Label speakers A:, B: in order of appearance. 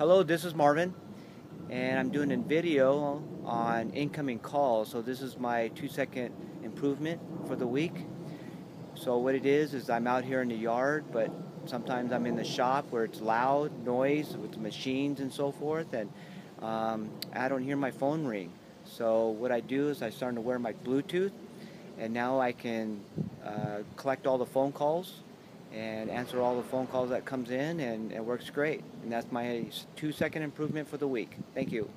A: Hello, this is Marvin, and I'm doing a video on incoming calls. So this is my two-second improvement for the week. So what it is is I'm out here in the yard, but sometimes I'm in the shop where it's loud noise with machines and so forth, and um, I don't hear my phone ring. So what I do is I start to wear my Bluetooth, and now I can uh, collect all the phone calls and answer all the phone calls that comes in and it works great. And that's my two second improvement for the week. Thank you